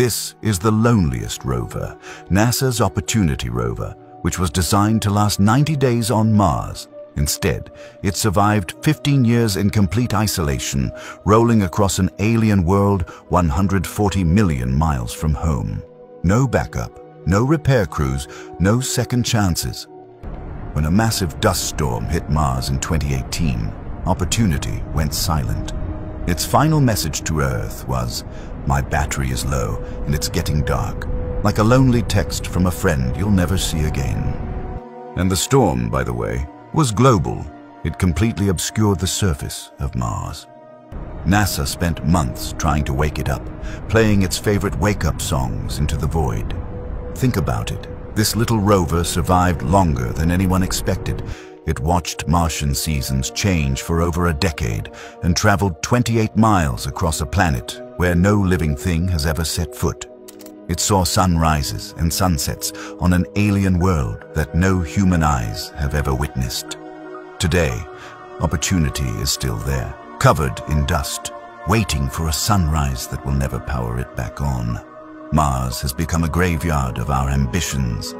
This is the loneliest rover, NASA's Opportunity rover, which was designed to last 90 days on Mars. Instead, it survived 15 years in complete isolation, rolling across an alien world 140 million miles from home. No backup, no repair crews, no second chances. When a massive dust storm hit Mars in 2018, Opportunity went silent. Its final message to Earth was, my battery is low and it's getting dark, like a lonely text from a friend you'll never see again. And the storm, by the way, was global. It completely obscured the surface of Mars. NASA spent months trying to wake it up, playing its favorite wake-up songs into the void. Think about it. This little rover survived longer than anyone expected. It watched Martian seasons change for over a decade and traveled 28 miles across a planet where no living thing has ever set foot. It saw sunrises and sunsets on an alien world that no human eyes have ever witnessed. Today, opportunity is still there, covered in dust, waiting for a sunrise that will never power it back on. Mars has become a graveyard of our ambitions,